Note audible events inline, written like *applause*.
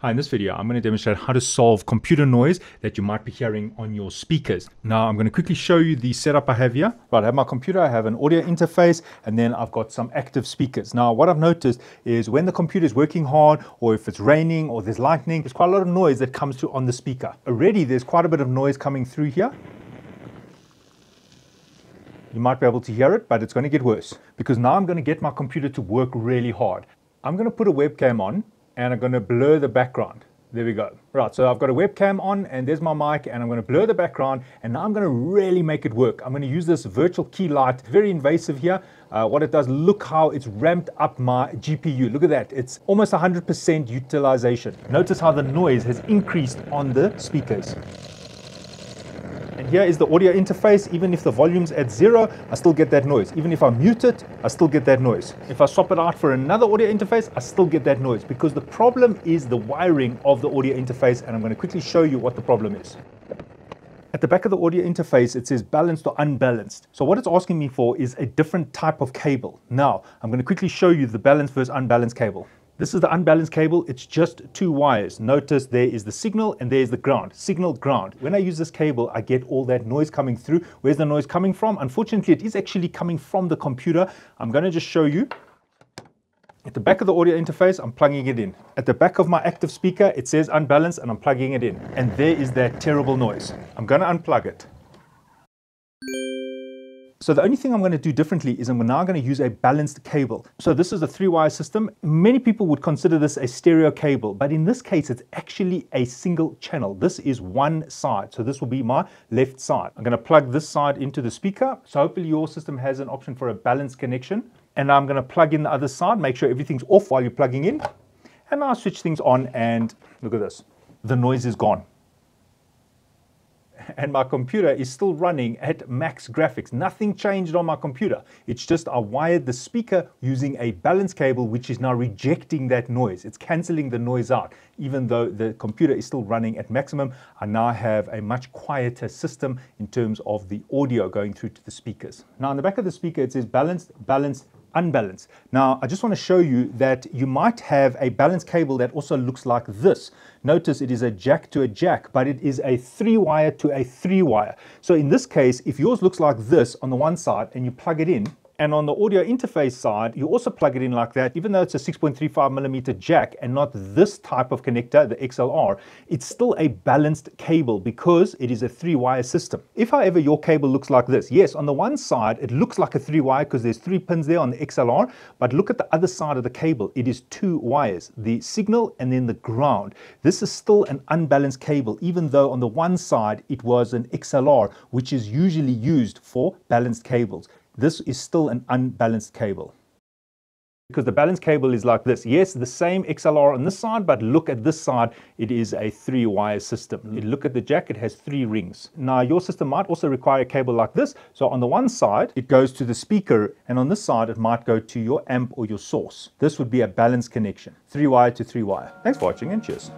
Hi, in this video, I'm going to demonstrate how to solve computer noise that you might be hearing on your speakers. Now, I'm going to quickly show you the setup I have here. Right, I have my computer, I have an audio interface, and then I've got some active speakers. Now, what I've noticed is when the computer is working hard, or if it's raining, or there's lightning, there's quite a lot of noise that comes through on the speaker. Already, there's quite a bit of noise coming through here. You might be able to hear it, but it's going to get worse because now I'm going to get my computer to work really hard. I'm going to put a webcam on and I'm going to blur the background. There we go. Right, so I've got a webcam on and there's my mic and I'm going to blur the background and now I'm going to really make it work. I'm going to use this virtual key light, very invasive here. Uh, what it does, look how it's ramped up my GPU. Look at that, it's almost 100% utilization. Notice how the noise has increased on the speakers. Here is the audio interface. Even if the volume's at zero, I still get that noise. Even if I mute it, I still get that noise. If I swap it out for another audio interface, I still get that noise because the problem is the wiring of the audio interface. And I'm going to quickly show you what the problem is. At the back of the audio interface, it says balanced or unbalanced. So what it's asking me for is a different type of cable. Now, I'm going to quickly show you the balanced versus unbalanced cable. This is the unbalanced cable. It's just two wires. Notice there is the signal and there's the ground. Signal, ground. When I use this cable, I get all that noise coming through. Where's the noise coming from? Unfortunately, it is actually coming from the computer. I'm going to just show you. At the back of the audio interface, I'm plugging it in. At the back of my active speaker, it says unbalanced and I'm plugging it in. And there is that terrible noise. I'm going to unplug it. So the only thing I'm going to do differently is I'm now going to use a balanced cable. So this is a three-wire system. Many people would consider this a stereo cable, but in this case, it's actually a single channel. This is one side. So this will be my left side. I'm going to plug this side into the speaker. So hopefully your system has an option for a balanced connection. And I'm going to plug in the other side, make sure everything's off while you're plugging in. And I'll switch things on and look at this. The noise is gone *laughs* and my computer is still running at max graphics. Nothing changed on my computer. It's just I wired the speaker using a balance cable, which is now rejecting that noise. It's canceling the noise out. Even though the computer is still running at maximum, I now have a much quieter system in terms of the audio going through to the speakers. Now, on the back of the speaker, it says balanced, balanced, unbalanced. Now, I just want to show you that you might have a balanced cable that also looks like this. Notice it is a jack to a jack, but it is a three wire to a three wire. So in this case, if yours looks like this on the one side and you plug it in, and on the audio interface side, you also plug it in like that, even though it's a 6.35 millimeter jack and not this type of connector, the XLR, it's still a balanced cable because it is a three wire system. If however your cable looks like this, yes, on the one side, it looks like a three wire because there's three pins there on the XLR, but look at the other side of the cable. It is two wires, the signal and then the ground. This is still an unbalanced cable, even though on the one side, it was an XLR, which is usually used for balanced cables this is still an unbalanced cable. Because the balanced cable is like this. Yes, the same XLR on this side, but look at this side, it is a three wire system. You look at the jack, it has three rings. Now your system might also require a cable like this. So on the one side, it goes to the speaker, and on this side, it might go to your amp or your source. This would be a balanced connection, three wire to three wire. Thanks for watching and cheers.